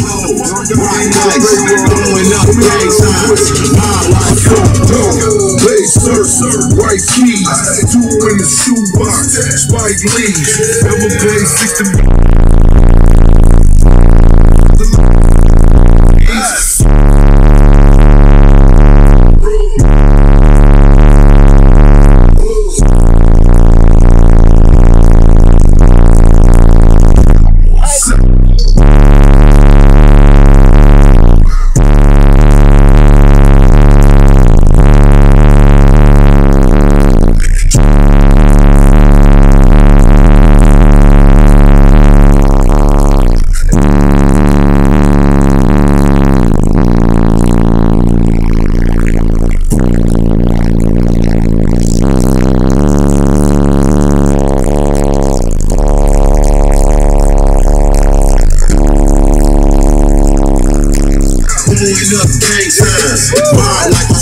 White lights, blowing up gang signs. My life, Blaze sir, white keys, two in the shoebox, Spike Lee's, Everglades 60. Blowing up gang signs. My life, I